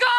God.